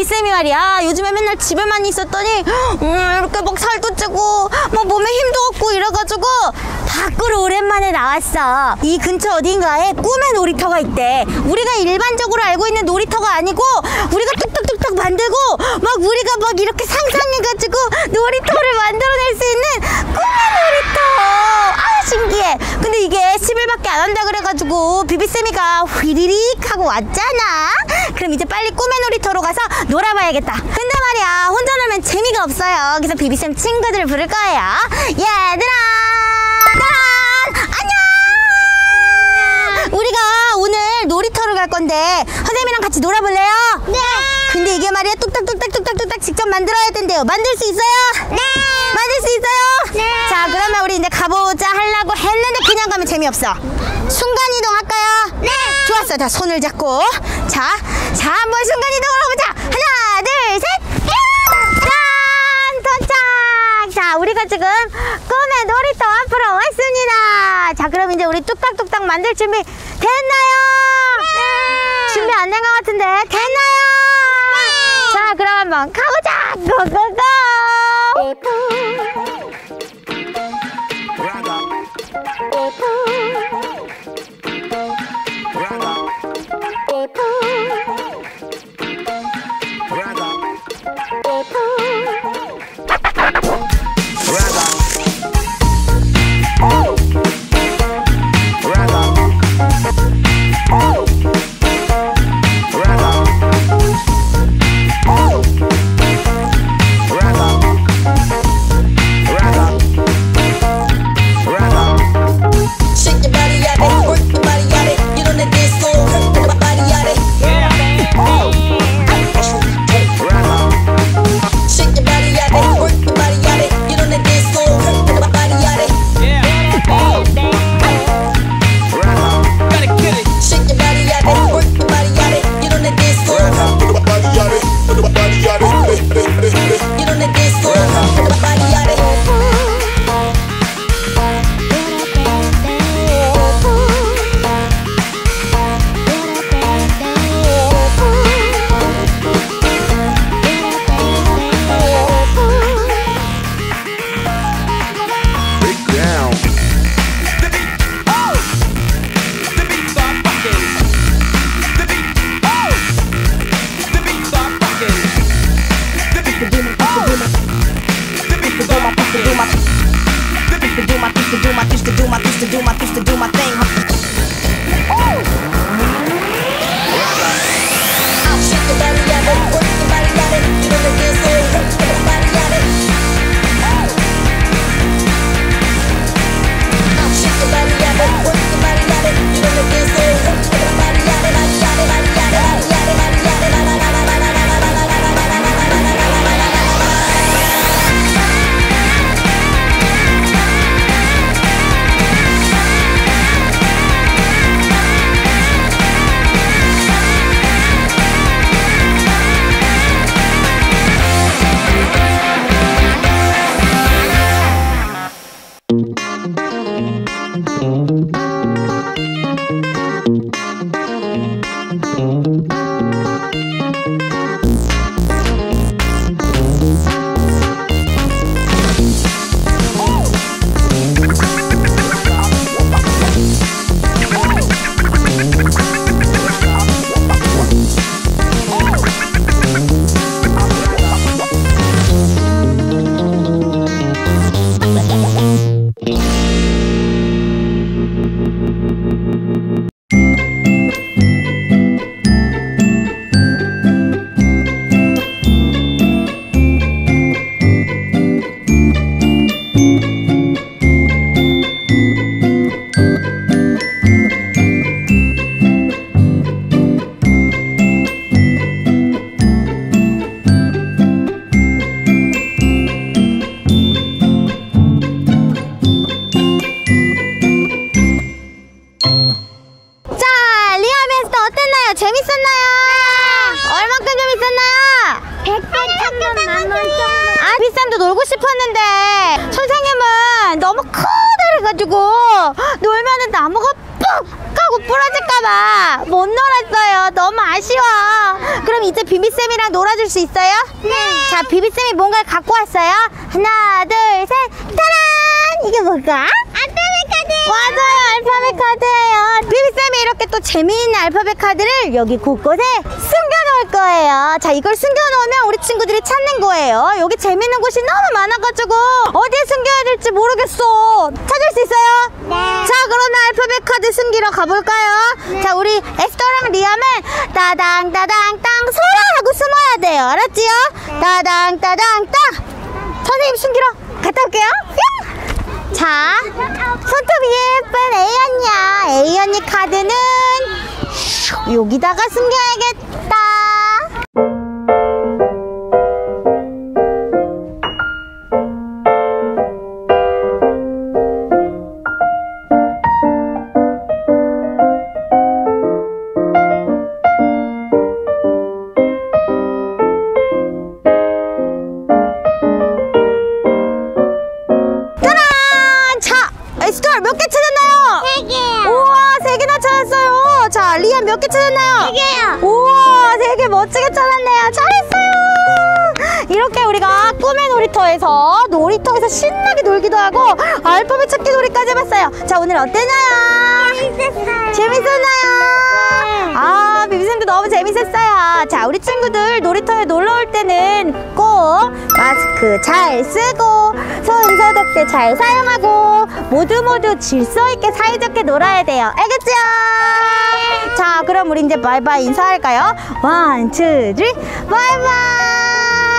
비비쌤이 말이야. 요즘에 맨날 집에만 있었더니 음, 이렇게 막 살도 찌고 막 몸에 힘도 없고 이래가지고 밖으로 오랜만에 나왔어. 이 근처 어딘가에 꿈의 놀이터가 있대. 우리가 일반적으로 알고 있는 놀이터가 아니고 우리가 뚝뚝뚝뚝 만들고 막 우리가 막 이렇게 상상해가지고 놀이터를 만들어낼 수 있는 꿈의 놀이터. 아 신기해. 근데 이게 10일밖에 안 한다 그래가지고 비비쌤이가 휘리릭 하고 왔잖아 그럼 이제 빨리 꿈의 놀이터로 가서 놀아봐야겠다. 근데 말이야 혼자 놀면 재미가 없어요. 그래서 비비쌤 친구들을 부를 거예요. 얘들아! 짠 안녕! 우리가 오늘 놀이터를 갈 건데 선생님이랑 같이 놀아볼래요? 네 근데 이게 말이야 뚝딱뚝딱뚝딱뚝딱 직접 만들어야 된대요. 만들 수 있어요? 네. 만들 수 있어요? 네. 자 그러면 우리 이제 가보자 하려고 했는데 그냥 가면 재미없어. 순간이동 할까요? 네. 좋았어. 자 손을 잡고. 자, 자 한번 순간이동을 해보자. 하나 둘셋. 짠! 도착! 자 우리가 지금 꿈의 놀이터 앞으로 왔습니다. 자 그럼 이제 우리 뚝딱뚝딱 만들 준비 됐나요? 네. 준비 안 된 것 같은데 됐나요? 그럼 한번 가보자. 고고고 Música 쌤도 놀고 싶었는데 선생님은 너무 커다래가지고 놀면은 나무가 뻥 하고 부러질까봐 못 놀았어요. 너무 아쉬워. 그럼 이제 비비쌤이랑 놀아줄 수 있어요? 네. 자, 비비쌤이 뭔가를 갖고 왔어요. 하나, 둘, 셋. 짜란! 이게 뭘까? 알파벳 카드! 맞아요. 알파벳 카드예요. 비비쌤이 이렇게 또 재미있는 알파벳 카드를 여기 곳곳에 거예요. 자, 이걸 숨겨놓으면 우리 친구들이 찾는 거예요. 여기 재밌는 곳이 너무 많아가지고 어디에 숨겨야 될지 모르겠어. 찾을 수 있어요? 네. 자, 그러면 알파벳 카드 숨기러 가볼까요? 자, 우리 에스더랑 리암은 따당 따당 땅 소라 하고 숨어야 돼요. 알았지요? 따당 따당 땅. 선생님 숨기러 갔다 올게요. 뿅! 자, 손톱이 예쁜 A 언니야. A 언니 카드는 슉, 여기다가 숨겨야겠다. 에스터 몇개 찾았나요? 세 개요. 우와, 세 개나 찾았어요. 자, 리안 몇개 찾았나요? 세 개요. 우와, 세 개 멋지게 찾았네요. 잘했어요. 이렇게 우리가 꿈의 놀이터에서 놀이터에서 신나게 놀기도 하고 알파벳 찾기 놀이까지 해봤어요. 자, 오늘 어땠나요? 재밌었어요. 재밌었나요? 아, 비비쌤도 너무 재밌었어요. 자, 우리 친구들 놀이터에 놀러 올 때는 꼭 마스크 잘 쓰고 손 소독제 잘 사용하고 모두 모두 질서 있게 사이좋게 놀아야 돼요. 알겠죠? 자, 그럼 우리 이제 바이바이 인사할까요? one, two, three, 바이바이!